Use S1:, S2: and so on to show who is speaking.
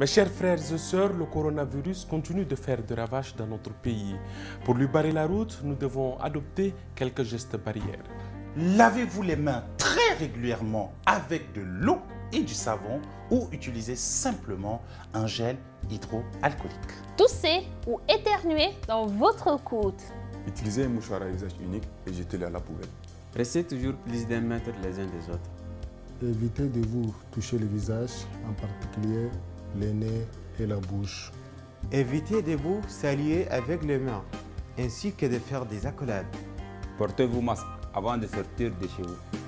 S1: Mes chers frères et sœurs, le coronavirus continue de faire des ravages dans notre pays. Pour lui barrer la route, nous devons adopter quelques gestes barrières.
S2: Lavez-vous les mains très régulièrement avec de l'eau et du savon ou utilisez simplement un gel hydroalcoolique.
S3: Toussez ou éternuez dans votre coude.
S4: Utilisez un mouchoir à usage unique et jetez-le à la poubelle.
S5: Restez toujours plus d'un mètre les uns des autres.
S6: Évitez de vous toucher le visage, en particulier les nez et la bouche.
S7: Évitez de vous saluer avec les mains, ainsi que de faire des accolades.
S8: Portez-vous masque avant de sortir de chez vous.